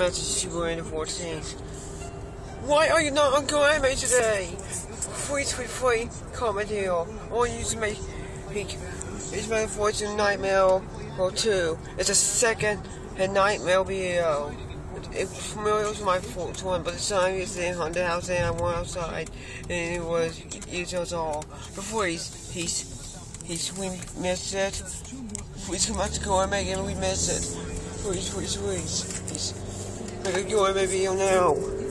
In the 14th. Why are you not on Anime today? Free, free, free comedy or all you to make it's my in Nightmare or 2. It's a second and Nightmare video. It was my fourth one, but the time is in the house and I went outside and it was it was all before he's he's he's we missed it. We too much go and make it we missed it. Please, please, please. Please. Make a go and maybe now.